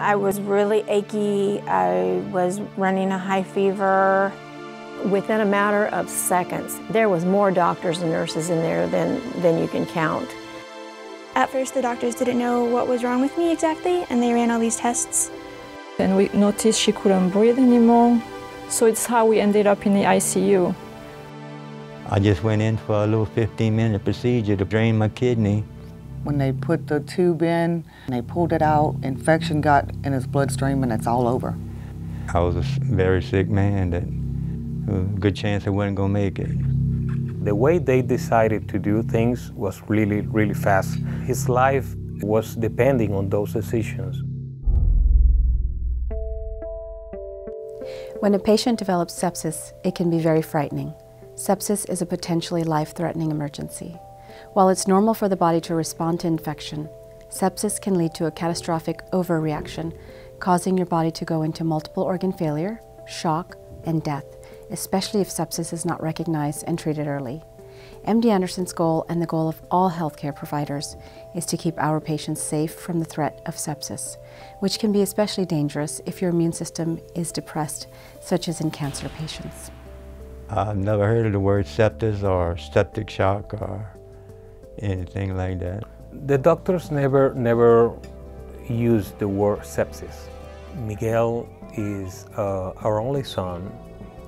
I was really achy. I was running a high fever. Within a matter of seconds, there was more doctors and nurses in there than, than you can count. At first, the doctors didn't know what was wrong with me exactly, and they ran all these tests. And we noticed she couldn't breathe anymore, so it's how we ended up in the ICU. I just went in for a little 15 minute procedure to drain my kidney. When they put the tube in, and they pulled it out, infection got in his bloodstream and it's all over. I was a very sick man that a good chance I wasn't gonna make it. The way they decided to do things was really, really fast. His life was depending on those decisions. When a patient develops sepsis, it can be very frightening. Sepsis is a potentially life-threatening emergency. While it's normal for the body to respond to infection, sepsis can lead to a catastrophic overreaction, causing your body to go into multiple organ failure, shock, and death, especially if sepsis is not recognized and treated early. MD Anderson's goal and the goal of all healthcare providers is to keep our patients safe from the threat of sepsis, which can be especially dangerous if your immune system is depressed, such as in cancer patients. I've never heard of the word sepsis or septic shock or anything like that. The doctors never, never used the word sepsis. Miguel is uh, our only son.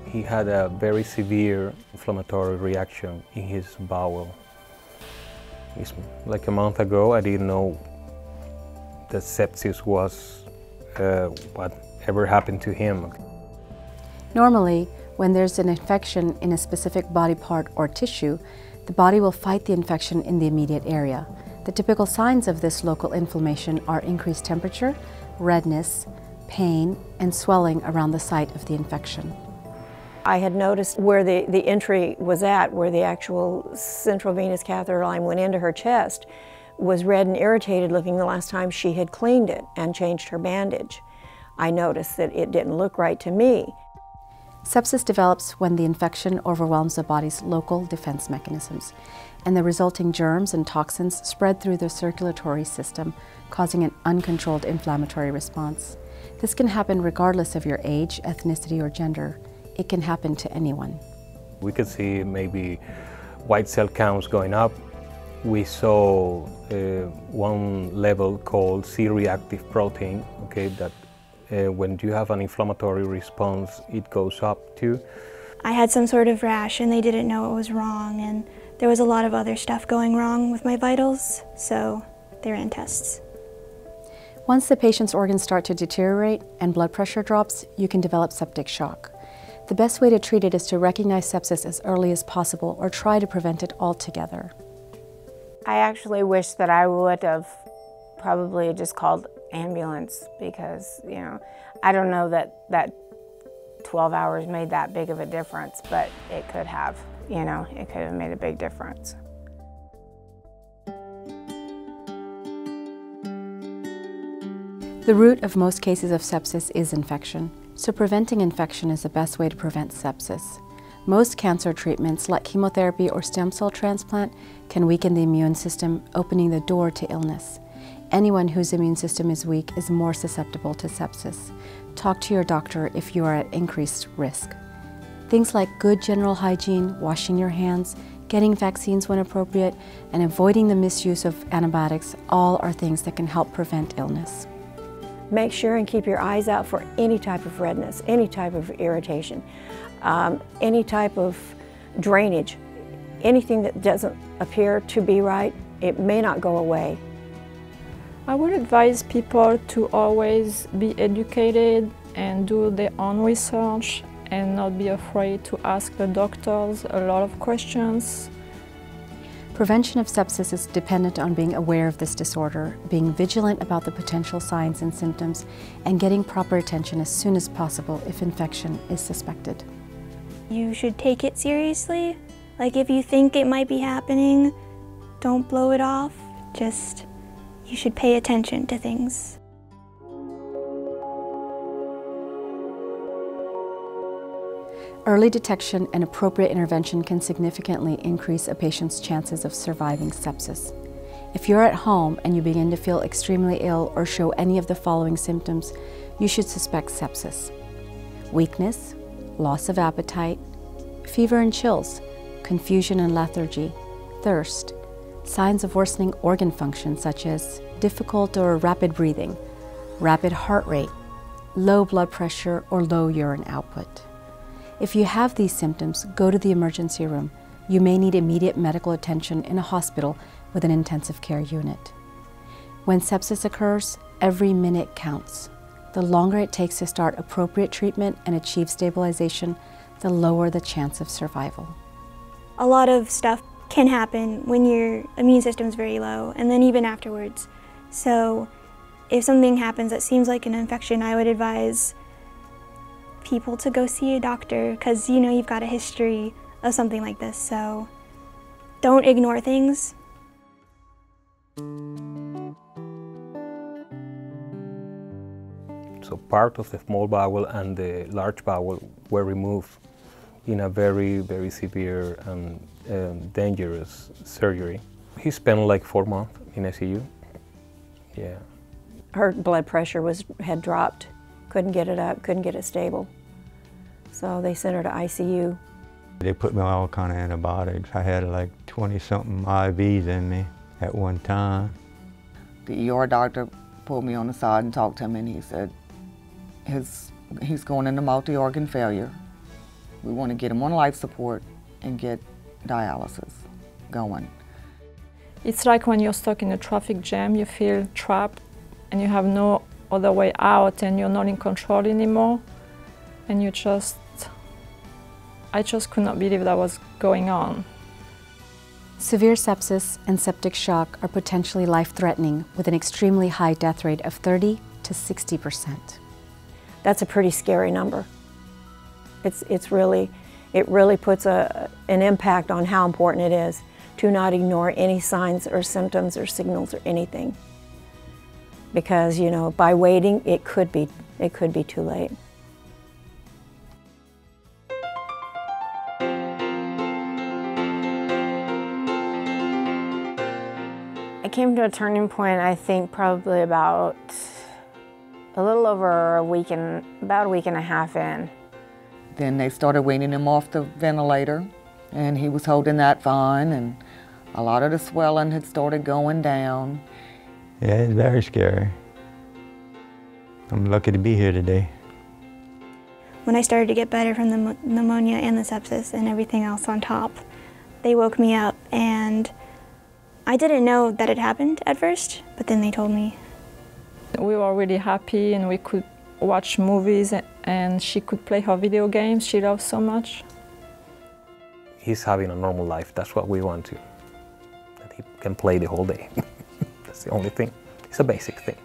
He had a very severe inflammatory reaction in his bowel. It's like a month ago, I didn't know that sepsis was uh, whatever happened to him. Normally, when there's an infection in a specific body part or tissue, the body will fight the infection in the immediate area. The typical signs of this local inflammation are increased temperature, redness, pain, and swelling around the site of the infection. I had noticed where the, the entry was at, where the actual central venous catheter line went into her chest, was red and irritated looking the last time she had cleaned it and changed her bandage. I noticed that it didn't look right to me. Sepsis develops when the infection overwhelms the body's local defense mechanisms, and the resulting germs and toxins spread through the circulatory system, causing an uncontrolled inflammatory response. This can happen regardless of your age, ethnicity, or gender. It can happen to anyone. We could see maybe white cell counts going up. We saw uh, one level called C-reactive protein, okay, that uh, when you have an inflammatory response, it goes up too. I had some sort of rash and they didn't know it was wrong and there was a lot of other stuff going wrong with my vitals, so they ran tests. Once the patient's organs start to deteriorate and blood pressure drops, you can develop septic shock. The best way to treat it is to recognize sepsis as early as possible or try to prevent it altogether. I actually wish that I would have probably just called ambulance because, you know, I don't know that that 12 hours made that big of a difference, but it could have, you know, it could have made a big difference. The root of most cases of sepsis is infection, so preventing infection is the best way to prevent sepsis. Most cancer treatments, like chemotherapy or stem cell transplant, can weaken the immune system, opening the door to illness. Anyone whose immune system is weak is more susceptible to sepsis. Talk to your doctor if you are at increased risk. Things like good general hygiene, washing your hands, getting vaccines when appropriate, and avoiding the misuse of antibiotics all are things that can help prevent illness. Make sure and keep your eyes out for any type of redness, any type of irritation, um, any type of drainage, anything that doesn't appear to be right, it may not go away. I would advise people to always be educated and do their own research and not be afraid to ask the doctors a lot of questions. Prevention of sepsis is dependent on being aware of this disorder, being vigilant about the potential signs and symptoms, and getting proper attention as soon as possible if infection is suspected. You should take it seriously. Like if you think it might be happening, don't blow it off. Just you should pay attention to things. Early detection and appropriate intervention can significantly increase a patient's chances of surviving sepsis. If you're at home and you begin to feel extremely ill or show any of the following symptoms, you should suspect sepsis. Weakness, loss of appetite, fever and chills, confusion and lethargy, thirst, signs of worsening organ function such as difficult or rapid breathing, rapid heart rate, low blood pressure, or low urine output. If you have these symptoms, go to the emergency room. You may need immediate medical attention in a hospital with an intensive care unit. When sepsis occurs, every minute counts. The longer it takes to start appropriate treatment and achieve stabilization, the lower the chance of survival. A lot of stuff can happen when your immune system is very low and then even afterwards. So if something happens that seems like an infection, I would advise people to go see a doctor because you know you've got a history of something like this. So don't ignore things. So part of the small bowel and the large bowel were removed in a very, very severe and um, dangerous surgery. He spent like four months in ICU. Yeah. Her blood pressure was had dropped, couldn't get it up, couldn't get it stable. So they sent her to ICU. They put me on all kind of antibiotics. I had like 20 something IVs in me at one time. The ER doctor pulled me on the side and talked to him and he said, his, he's going into multi-organ failure. We want to get him on life support and get dialysis going. It's like when you're stuck in a traffic jam, you feel trapped and you have no other way out and you're not in control anymore. And you just, I just could not believe that was going on. Severe sepsis and septic shock are potentially life-threatening with an extremely high death rate of 30 to 60 percent. That's a pretty scary number. It's, it's really, it really puts a, an impact on how important it is to not ignore any signs or symptoms or signals or anything. Because, you know, by waiting, it could be, it could be too late. I came to a turning point, I think, probably about a little over a week and about a week and a half in. Then they started weaning him off the ventilator, and he was holding that fine, and a lot of the swelling had started going down. Yeah, it's very scary. I'm lucky to be here today. When I started to get better from the pneumonia and the sepsis and everything else on top, they woke me up and I didn't know that it happened at first, but then they told me. We were really happy and we could watch movies and she could play her video games she loves so much. He's having a normal life, that's what we want to. That he can play the whole day. that's the only thing. It's a basic thing.